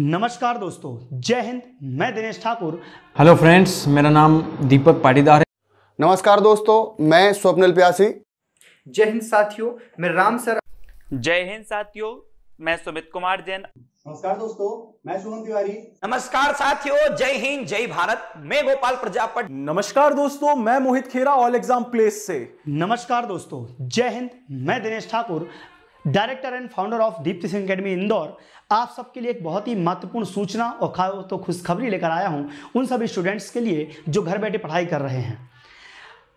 नमस्कार दोस्तों जय हिंद मैं दिनेश ठाकुर। हेलो फ्रेंड्स मेरा नाम दीपक पाटीदार है। नमस्कार दोस्तों मैं स्वप्निल प्यासी। जय हिंद साथियों मैं राम सर जय हिंद साथियों मैं सुमित कुमार जैन। नमस्कार दोस्तों मैं शुभम तिवारी। नमस्कार साथियों जय हिंद जय भारत मैं गोपाल प्रजापति। नमस्कार दोस्तों मैं Mohit Khera all exam place से। नमस्कार दोस्तों जय हिंद मैं Dinesh Thakur. Director and founder of Deepti Singh academy Indore, आप सबके लिए एक बहुत ही महत्वपूर्ण सूचना और खाओ तो खुशखबरी लेकर आया हूँ उन सभी स्टूडेंट्स के लिए जो घर बैठे पढ़ाई कर रहे हैं।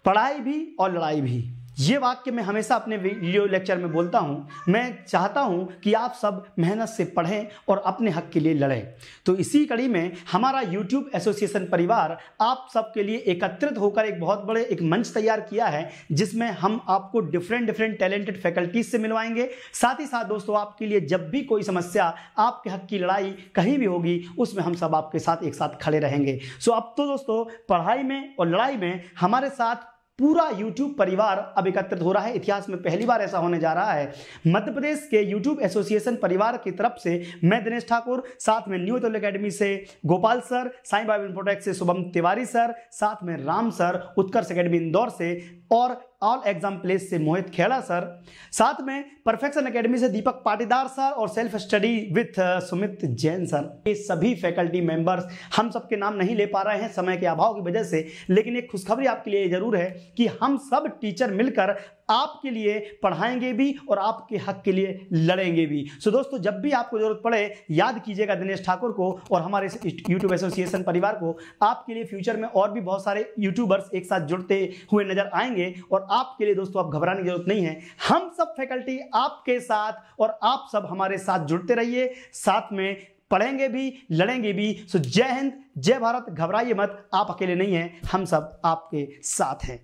पढ़ाई भी और लड़ाई भी। ये वाक्य मैं हमेशा अपने वीडियो लेक्चर में बोलता हूँ। मैं चाहता हूँ कि आप सब मेहनत से पढ़ें और अपने हक के लिए लड़ें। तो इसी कड़ी में हमारा यूट्यूब एसोसिएशन परिवार आप सबके लिए एकत्रित होकर एक बहुत बड़े एक मंच तैयार किया है, जिसमें हम आपको डिफरेंट डिफरेंट टैलेंटेड फैकल्टीज से मिलवाएँगे। साथ ही साथ दोस्तों, आपके लिए जब भी कोई समस्या आपके हक की लड़ाई कहीं भी होगी, उसमें हम सब आपके साथ एक साथ खड़े रहेंगे। सो अब तो दोस्तों, पढ़ाई में और लड़ाई में हमारे साथ पूरा यूट्यूब परिवार अब एकत्रित हो रहा है। इतिहास में पहली बार ऐसा होने जा रहा है। मध्य प्रदेश के यूट्यूब एसोसिएशन परिवार की तरफ़ से मैं दिनेश ठाकुर, साथ में न्यू अतुल अकेडमी से गोपाल सर, साई बाबा प्रोटेक्ट से शुभम तिवारी सर, साथ में राम सर, उत्कर्ष अकेडमी इंदौर से और ऑल एग्ज़ाम प्लेस से मोहित खेड़ा सर साथ में परफेक्शन एकेडमी से दीपक पाटीदार सर और self study with Sumit Jain sir ये सभी फैकल्टी मेंबर्स हम सबके नाम नहीं ले पा रहे हैं, समय के अभाव की वजह से, लेकिन एक खुशखबरी आपके लिए ज़रूर है कि हम सब टीचर मिलकर आपके लिए पढ़ाएँगे भी और आपके हक के लिए लड़ेंगे भी। सो दोस्तों, जब भी आपको ज़रूरत पड़े, याद कीजिएगा दिनेश ठाकुर को और हमारे यूट्यूब एसोसिएशन परिवार को। आपके लिए फ्यूचर में और भी बहुत सारे यूट्यूबर्स एक साथ जुड़ते हुए नज़र आएँगे और आपके लिए दोस्तों, आप घबराने की ज़रूरत नहीं है। हम सब फैकल्टी आपके साथ और आप सब हमारे साथ जुड़ते रहिए। साथ में पढ़ेंगे भी, लड़ेंगे भी। सो जय हिंद, जय भारत, घबराइए मत, आप अकेले नहीं हैं, हम सब आपके साथ हैं।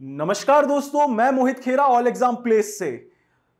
नमस्कार दोस्तों, मैं Mohit Khera all exam place से।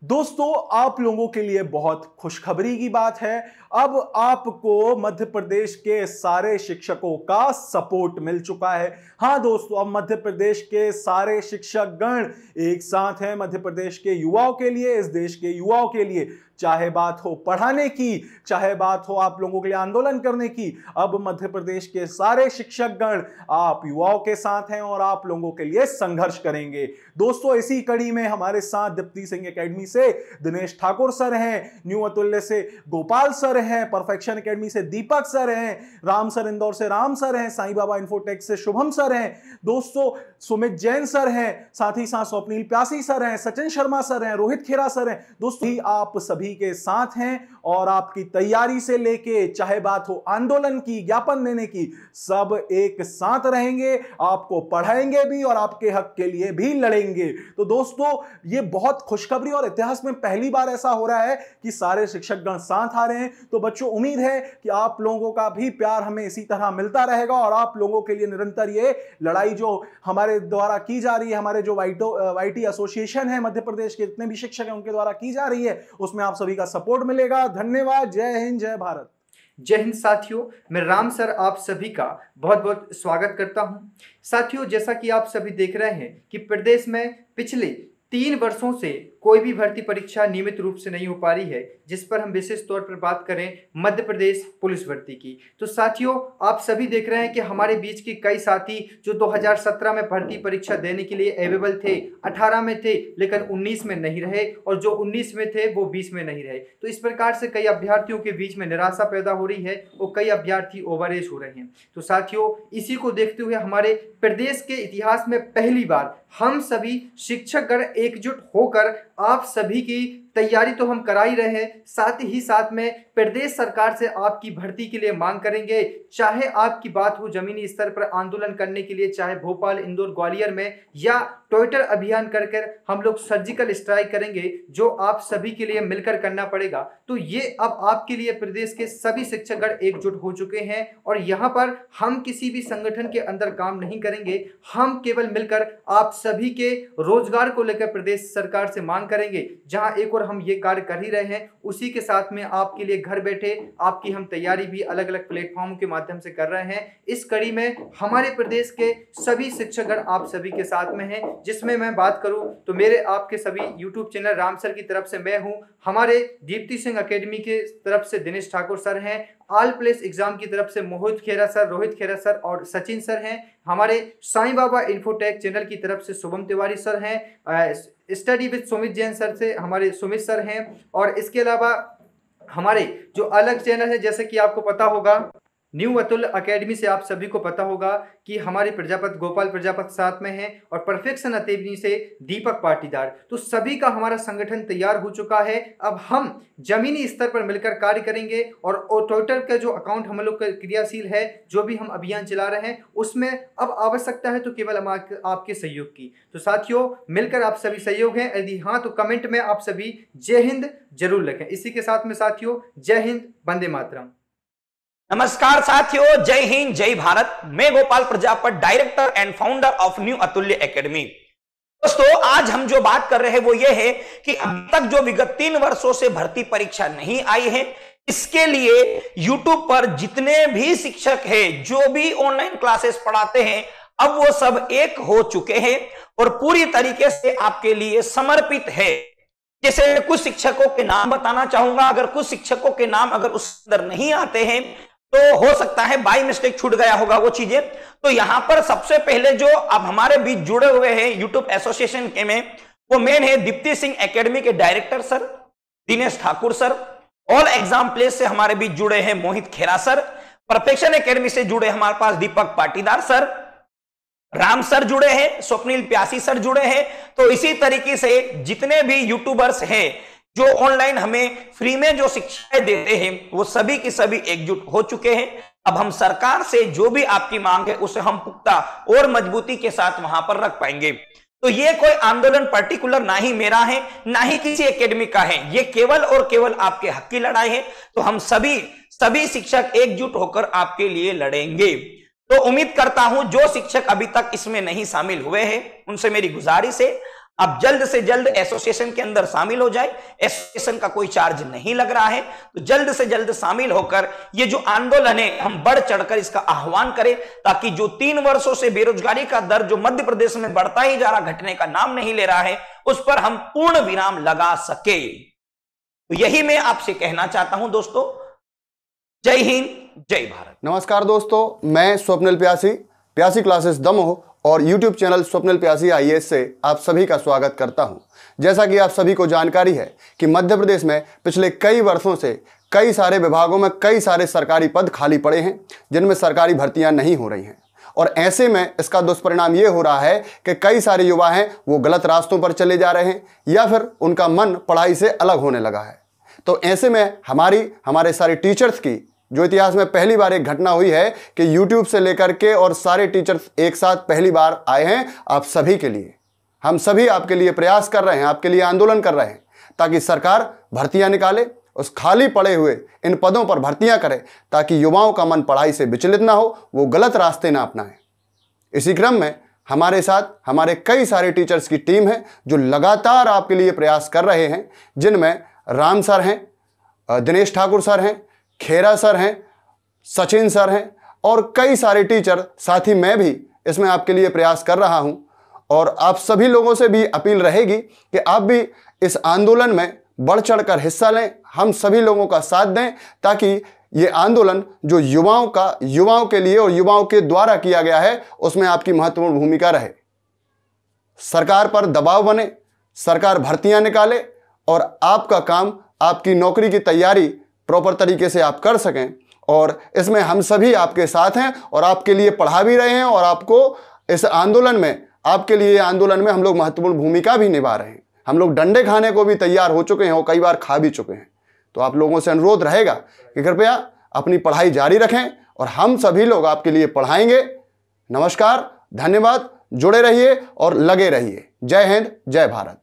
दोस्तों, आप लोगों के लिए बहुत खुशखबरी की बात है। अब आपको मध्य प्रदेश के सारे शिक्षकों का सपोर्ट मिल चुका है। हाँ दोस्तों, अब मध्य प्रदेश के सारे शिक्षक गण एक साथ हैं मध्य प्रदेश के युवाओं के लिए, इस देश के युवाओं के लिए। चाहे बात हो पढ़ाने की, चाहे बात हो आप लोगों के लिए आंदोलन करने की, अब मध्य प्रदेश के सारे शिक्षक गण आप युवाओं के साथ हैं और आप लोगों के लिए संघर्ष करेंगे। दोस्तों, इसी कड़ी में हमारे साथ दीप्ति सिंह एकेडमी से दिनेश ठाकुर सर हैं, न्यू अतुल्य से गोपाल सर हैं, परफेक्शन एकेडमी से दीपक सर हैं, राम सर इंदौर से राम सर हैं, साईं बाबा इन्फोटेक से शुभम सर हैं। दोस्तों, सुमित जैन सर हैं, साथ ही साथ स्वप्निल प्यासी सर हैं, सचिन शर्मा सर हैं, रोहित खेरा सर हैं। दोस्तों, आप सभी के साथ हैं और आपकी तैयारी से लेके चाहे बात हो आंदोलन की, ज्ञापन देने की, सब एक साथ रहेंगे, आपको पढ़ाएँगे भी और आपके हक के लिए भी लड़ेंगे। तो दोस्तों, ये बहुत खुशखबरी और इतिहास में पहली बार ऐसा हो रहा है कि सारे शिक्षकगण साथ आ रहे हैं। तो बच्चों, उम्मीद है कि आप लोगों का भी प्यार हमें इसी तरह मिलता रहेगा और आप लोगों के लिए निरंतर ये लड़ाई जो हमारे द्वारा की जा रही है, हमारे जो वाइटो वाईटी एसोसिएशन है मध्य प्रदेश के, जितने भी शिक्षक हैं उनके द्वारा की जा रही है, उसमें आप सभी का सपोर्ट मिलेगा। धन्यवाद। जय हिंद, जय भारत। जय हिंद साथियों, मैं राम सर आप सभी का बहुत बहुत स्वागत करता हूँ। साथियों, जैसा कि आप सभी देख रहे हैं कि प्रदेश में पिछले तीन वर्षों से कोई भी भर्ती परीक्षा नियमित रूप से नहीं हो पा रही है, जिस पर हम विशेष तौर पर बात करें मध्य प्रदेश पुलिस भर्ती की। तो साथियों, आप सभी देख रहे हैं कि हमारे बीच के कई साथी जो 2017 में भर्ती परीक्षा देने के लिए अवेलेबल थे 18 में थे, लेकिन 19 में नहीं रहे, और जो 19 में थे, वो 20 में नहीं रहे। तो इस प्रकार से कई अभ्यर्थियों के बीच में निराशा पैदा हो रही है और कई अभ्यर्थी ओवरेज हो रहे हैं। तो साथियों, इसी को देखते हुए हमारे प्रदेश के इतिहास में पहली बार हम सभी शिक्षकगण एकजुट होकर आप सभी की तैयारी तो हम करा ही रहे हैं, साथ ही साथ में प्रदेश सरकार से आपकी भर्ती के लिए मांग करेंगे। चाहे आपकी बात हो जमीनी स्तर पर आंदोलन करने के लिए, चाहे भोपाल, इंदौर, ग्वालियर में, या ट्विटर अभियान कर कर हम लोग सर्जिकल स्ट्राइक करेंगे, जो आप सभी के लिए मिलकर करना पड़ेगा। तो ये अब आपके लिए प्रदेश के सभी शिक्षकगण एकजुट हो चुके हैं, और यहाँ पर हम किसी भी संगठन के अंदर काम नहीं करेंगे। हम केवल मिलकर आप सभी के रोज़गार को लेकर प्रदेश सरकार से मांग करेंगे, जहाँ एक और ओर हम ये कार्य कर ही रहे हैं। उसी के साथ में आपके लिए घर बैठे आपकी हम तैयारी भी अलग अलग प्लेटफॉर्म के माध्यम से कर रहे हैं। इस कड़ी में हमारे प्रदेश के सभी शिक्षकगण आप सभी के साथ में हैं, जिसमें मैं बात करूँ तो मेरे आपके सभी यूट्यूब चैनल राम सर की तरफ़ से मैं हूँ। हमारे दीप्ति सिंह अकेडमी के तरफ़ से दिनेश ठाकुर सर हैं। ऑल प्लेस एग्ज़ाम की तरफ़ से मोहित खेरा सर, रोहित खेरा सर और सचिन सर हैं। हमारे साईं बाबा इन्फोटेक चैनल की तरफ़ से शुभम तिवारी सर हैं। Study with Sumit Jain sir से, हमारे सुमित सर हैं। और इसके अलावा हमारे जो अलग चैनल है, जैसे कि आपको पता होगा न्यू अतुल अकेडमी से आप सभी को पता होगा कि हमारे प्रजापत गोपाल प्रजापत साथ में है और परफेक्शन अकेडमी से दीपक पाटीदार। तो सभी का हमारा संगठन तैयार हो चुका है। अब हम जमीनी स्तर पर मिलकर कार्य करेंगे और ट्विटर का जो अकाउंट हम लोग का क्रियाशील है, जो भी हम अभियान चला रहे हैं, उसमें अब आवश्यकता है तो केवल हम आपके सहयोग की। तो साथियों, मिलकर आप सभी सहयोग हैं। यदि हाँ तो कमेंट में आप सभी जय हिंद ज़रूर लिखें। इसी के साथ में साथियों, जय हिंद, वंदे मातरम। नमस्कार साथियों, जय हिंद, जय भारत। मैं Gopal Prajapat director and founder of new Atulya academy दोस्तों, आज हम जो बात कर रहे हैं वो ये है कि अब तक जो विगत तीन वर्षों से भर्ती परीक्षा नहीं आई है, इसके लिए YouTube पर जितने भी शिक्षक हैं, जो भी ऑनलाइन क्लासेस पढ़ाते हैं, अब वो सब एक हो चुके हैं और पूरी तरीके से आपके लिए समर्पित है। जैसे कुछ शिक्षकों के नाम बताना चाहूँगा। अगर कुछ शिक्षकों के नाम अगर उस अंदर नहीं आते हैं तो हो सकता है बाई मिस्टेक छूट गया होगा वो चीज़ें। तो यहाँ पर सबसे पहले जो अब हमारे बीच जुड़े हुए हैं यूट्यूब एसोसिएशन के में, वो मेन है दीप्ति सिंह एकेडमी के director sir Dinesh Thakur sir all exam place से हमारे बीच जुड़े हैं Mohit Khera sir perfection academy से जुड़े हमारे पास दीपक पाटीदार सर राम सर जुड़े हैं, स्वप्निल प्यासी सर जुड़े हैं। तो इसी तरीके से जितने भी यूट्यूबर्स हैं जो ऑनलाइन हमें फ्री में जो शिक्षाएँ देते हैं, वो सभी की सभी एकजुट हो चुके हैं। अब हम सरकार से जो भी आपकी मांग है, उसे हम पुख्ता और मजबूती के साथ वहाँ पर रख पाएँगे। तो ये कोई आंदोलन पर्टिकुलर ना ही मेरा है, ना ही किसी एकेडमी का है। ये केवल और केवल आपके हक की लड़ाई है। तो हम सभी सभी शिक्षक एकजुट होकर आपके लिए लड़ेंगे। तो उम्मीद करता हूँ, जो शिक्षक अभी तक इसमें नहीं शामिल हुए हैं, उनसे मेरी गुजारिश है अब जल्द से जल्द एसोसिएशन के अंदर शामिल हो जाए। एसोसिएशन का कोई चार्ज नहीं लग रहा है। तो जल्द से जल्द शामिल होकर ये जो आंदोलन है, हम बढ़ चढ़कर इसका आह्वान करें ताकि जो तीन वर्षों से बेरोजगारी का दर जो मध्य प्रदेश में बढ़ता ही जा रहा, घटने का नाम नहीं ले रहा है, उस पर हम पूर्ण विराम लगा सके। तो यही मैं आपसे कहना चाहता हूँ दोस्तों। जय हिंद, जय भारत। नमस्कार दोस्तों, मैं स्वप्निल प्यासी। प्यासी क्लासेस दमोह और YouTube चैनल स्वप्निल प्यासी आईएएस से आप सभी का स्वागत करता हूँ। जैसा कि आप सभी को जानकारी है कि मध्य प्रदेश में पिछले कई वर्षों से कई सारे विभागों में कई सारे सरकारी पद खाली पड़े हैं, जिनमें सरकारी भर्तियाँ नहीं हो रही हैं। और ऐसे में इसका दुष्परिणाम ये हो रहा है कि कई सारे युवा हैं, वो गलत रास्तों पर चले जा रहे हैं, या फिर उनका मन पढ़ाई से अलग होने लगा है। तो ऐसे में हमारी, हमारे सारे टीचर्स की जो इतिहास में पहली बार एक घटना हुई है कि यूट्यूब से लेकर के और सारे टीचर्स एक साथ पहली बार आए हैं आप सभी के लिए। हम सभी आपके लिए प्रयास कर रहे हैं, आपके लिए आंदोलन कर रहे हैं ताकि सरकार भर्तियाँ निकाले, उस खाली पड़े हुए इन पदों पर भर्तियाँ करे ताकि युवाओं का मन पढ़ाई से विचलित ना हो, वो गलत रास्ते ना अपनाएँ। इसी क्रम में हमारे साथ हमारे कई सारे टीचर्स की टीम है जो लगातार आपके लिए प्रयास कर रहे हैं, जिनमें राम सर हैं दिनेश ठाकुर सर हैं खेरा सर हैं, सचिन सर हैं और कई सारे टीचर, साथ ही मैं भी इसमें आपके लिए प्रयास कर रहा हूँ। और आप सभी लोगों से भी अपील रहेगी कि आप भी इस आंदोलन में बढ़ चढ़कर हिस्सा लें, हम सभी लोगों का साथ दें ताकि ये आंदोलन जो युवाओं का, युवाओं के लिए और युवाओं के द्वारा किया गया है, उसमें आपकी महत्वपूर्ण भूमिका रहे। सरकार पर दबाव बने, सरकार भर्तियाँ निकाले और आपका काम, आपकी नौकरी की तैयारी प्रॉपर तरीके से आप कर सकें और इसमें हम सभी आपके साथ हैं और आपके लिए पढ़ा भी रहे हैं और आपको इस आंदोलन में, आपके लिए आंदोलन में हम लोग महत्वपूर्ण भूमिका भी निभा रहे हैं। हम लोग डंडे खाने को भी तैयार हो चुके हैं और कई बार खा भी चुके हैं। तो आप लोगों से अनुरोध रहेगा कि कृपया अपनी पढ़ाई जारी रखें और हम सभी लोग आपके लिए पढ़ाएँगे। नमस्कार, धन्यवाद, जुड़े रहिए और लगे रहिए। जय हिंद, जय भारत।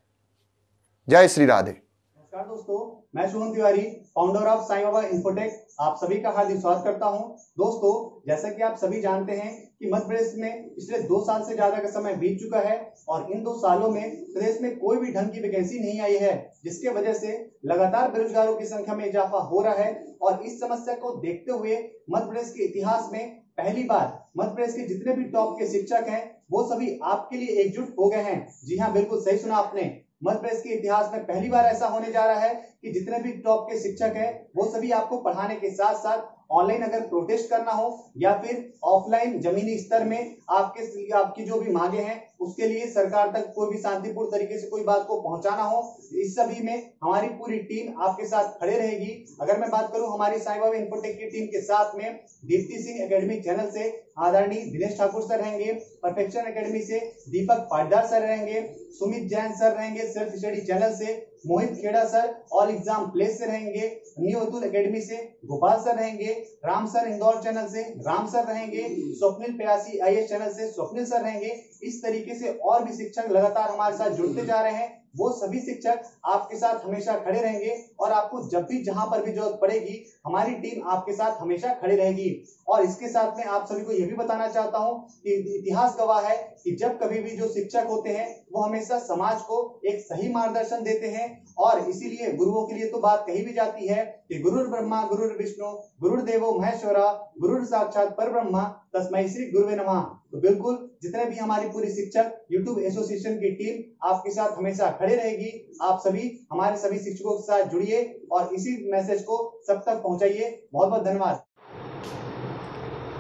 जय श्री राधे। नमस्कार दोस्तों। मैं Shubham Tiwari founder of Sai Baba Infotech आप सभी का हार्दिक स्वागत करता हूँ। दोस्तों, जैसा कि आप सभी जानते हैं कि मध्य प्रदेश में पिछले दो साल से ज़्यादा का समय बीत चुका है और इन दो सालों में प्रदेश में कोई भी ढंग की वैकेंसी नहीं आई है, जिसके वजह से लगातार बेरोजगारों की संख्या में इजाफा हो रहा है। और इस समस्या को देखते हुए मध्य प्रदेश के इतिहास में पहली बार मध्य प्रदेश के जितने भी टॉप के शिक्षक हैं, वो सभी आपके लिए एकजुट हो गए हैं। जी हाँ बिल्कुल सही सुना आपने। मध्य प्रदेश के इतिहास में पहली बार ऐसा होने जा रहा है कि जितने भी टॉप के शिक्षक हैं, वो सभी आपको पढ़ाने के साथ साथ ऑनलाइन अगर प्रोटेस्ट करना हो या फिर ऑफलाइन जमीनी स्तर में आपके, आपकी जो भी मांगे हैं उसके लिए सरकार तक कोई भी शांतिपूर्ण तरीके से कोई बात को पहुंचाना हो, इस सभी में हमारी पूरी टीम आपके साथ खड़े रहेगी। अगर मैं बात करूँ हमारी साई बाबा इन्फोटेक की टीम के साथ में, दीप्ति सिंह एकेडमी चैनल से आदरणीय दिनेश ठाकुर सर रहेंगे, परफेक्शन एकेडमी से दीपक पाटीदार सर रहेंगे, सुमित जैन सर रहेंगे सेल्फ स्टडी चैनल से, Mohit Khera sir all exam place से रहेंगे, न्यू अतुल एकेडमी से गोपाल सर रहेंगे, राम सर इंदौर चैनल से राम सर रहेंगे, स्वप्निल प्यासी आई चैनल से स्वप्निल सर रहेंगे, इस तरीके से और भी शिक्षक लगातार हमारे साथ जुड़ते जा रहे हैं, वो सभी शिक्षक आपके साथ हमेशा खड़े रहेंगे और आपको जब भी जहाँ पर भी ज़रूरत पड़ेगी, हमारी टीम आपके साथ हमेशा खड़े रहेगी। और इसके साथ में आप सभी को यह भी बताना चाहता हूँ कि इतिहास गवाह है कि जब कभी भी जो शिक्षक होते हैं, वो हमेशा समाज को एक सही मार्गदर्शन देते हैं और इसीलिए गुरुओं के लिए तो बात कही भी जाती है कि गुरु ब्रह्मा गुरु विष्णु गुरुदेवो महेश्वरा गुरु साक्षात पर ब्रह्मा तस्मय श्री गुरुवे नमः। तो बिल्कुल जितने भी हमारी पूरी शिक्षक यूट्यूब एसोसिएशन की टीम आपके साथ हमेशा खड़े रहेगी। आप सभी, हमारे सभी शिक्षकों के साथ जुड़िए और इसी मैसेज को सब तक पहुंचाइए। बहुत बहुत धन्यवाद।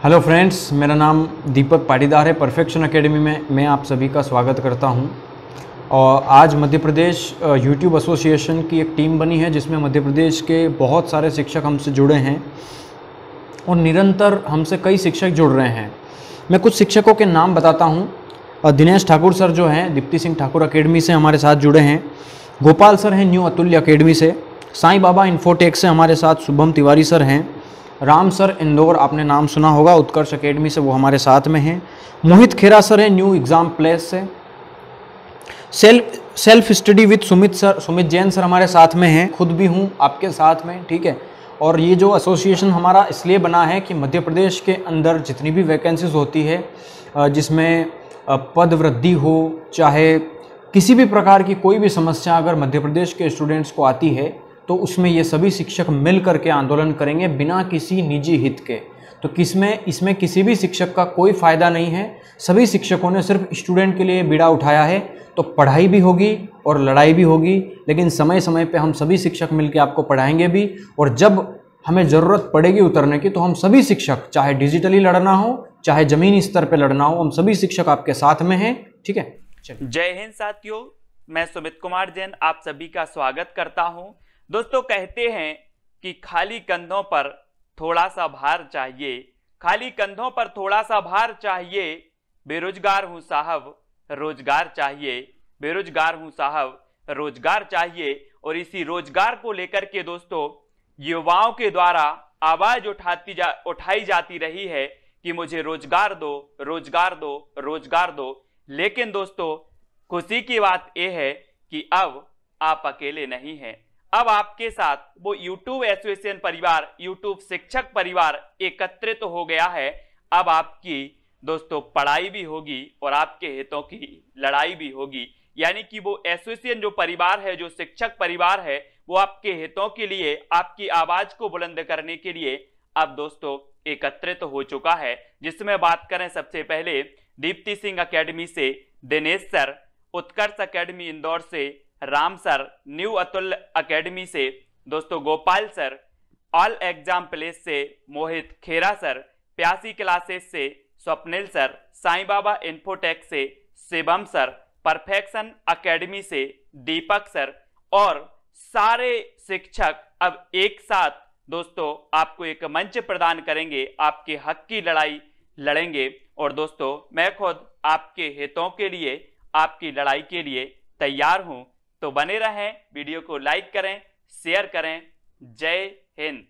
हेलो फ्रेंड्स मेरा नाम दीपक पाटीदार है। परफेक्शन एकेडमी में मैं आप सभी का स्वागत करता हूँ। और आज मध्य प्रदेश यूट्यूब एसोसिएशन की एक टीम बनी है, जिसमें मध्य प्रदेश के बहुत सारे शिक्षक हमसे जुड़े हैं। और निरंतर हमसे कई शिक्षक जुड़ रहे हैं। मैं कुछ शिक्षकों के नाम बताता हूँ। दिनेश ठाकुर सर जो हैं, दीप्ति सिंह ठाकुर अकेडमी से हमारे साथ जुड़े हैं। गोपाल सर हैं न्यू अतुल्य अकेडमी से। साईं बाबा इन्फोटेक से हमारे साथ शुभम तिवारी सर हैं। राम सर इंदौर, आपने नाम सुना होगा, उत्कर्ष अकेडमी से वो हमारे साथ में हैं। मोहित खेरा सर हैं न्यू एग्ज़ाम प्लेस से। Self self study with Sumit sir, Sumit Jain sir हमारे साथ में हैं। खुद भी हूँ, आपके साथ में, ठीक है। और ये जो एसोसिएशन हमारा इसलिए बना है कि मध्य प्रदेश के अंदर जितनी भी वैकेंसीज होती है जिसमें पद वृद्धि हो, चाहे किसी भी प्रकार की कोई भी समस्या अगर मध्य प्रदेश के स्टूडेंट्स को आती है तो उसमें ये सभी शिक्षक मिल करके आंदोलन करेंगे बिना किसी निजी हित के। तो किसमें, इसमें किसी भी शिक्षक का कोई फ़ायदा नहीं है। सभी शिक्षकों ने सिर्फ़ स्टूडेंट के लिए बीड़ा उठाया है तो पढ़ाई भी होगी और लड़ाई भी होगी, लेकिन समय समय पे हम सभी शिक्षक मिलकर आपको पढ़ाएँगे भी, और जब हमें ज़रूरत पड़ेगी उतरने की तो हम सभी शिक्षक, चाहे डिजिटली लड़ना हो, चाहे ज़मीनी स्तर पर लड़ना हो, हम सभी शिक्षक आपके साथ में हैं, ठीक है? जय हिंद साथियों, मैं सुमित कुमार जैन, आप सभी का स्वागत करता हूँ। दोस्तों, कहते हैं कि खाली कंधों पर थोड़ा सा भार चाहिए। खाली कंधों पर थोड़ा सा भार चाहिए, बेरोजगार हूँ साहब, रोज़गार चाहिए। बेरोजगार हूँ साहब, रोज़गार चाहिए और इसी रोज़गार को लेकर के दोस्तों, युवाओं के द्वारा आवाज़ उठाती जा, उठाई जाती रही है कि मुझे रोज़गार दो रोज़गार दो रोज़गार दो। लेकिन दोस्तों, खुशी की बात यह है कि अब आप अकेले नहीं हैं। अब आपके साथ वो यूट्यूब एसोसिएशन परिवार यूट्यूब शिक्षक परिवार एकत्रित तो हो गया है। अब आपकी दोस्तों, पढ़ाई भी होगी और आपके हितों की लड़ाई भी होगी। यानी कि वो एसोसिएशन जो परिवार है, जो शिक्षक परिवार है, वो आपके हितों के लिए, आपकी आवाज़ को बुलंद करने के लिए अब दोस्तों एकत्रित तो हो चुका है। जिसमें बात करें सबसे पहले दीप्ति सिंह अकेडमी से, दिनेश सर, उत्कर्ष अकेडमी इंदौर से, Ram sir, new Atul academy से, दोस्तों Gopal sir all exam place से, मोहित खेरा सर, प्यासी क्लासेस से, स्वप्निल सर, साईं बाबा इन्फोटेक से, शिवम सर परफेक्शन एकेडमी से दीपक सर और सारे शिक्षक अब एक साथ, दोस्तों, आपको एक मंच प्रदान करेंगे, आपके हक की लड़ाई लड़ेंगे। और दोस्तों, मैं खुद आपके हितों के लिए, आपकी लड़ाई के लिए तैयार हूँ। तो बने रहें, वीडियो को लाइक करें, शेयर करें। जय हिंद।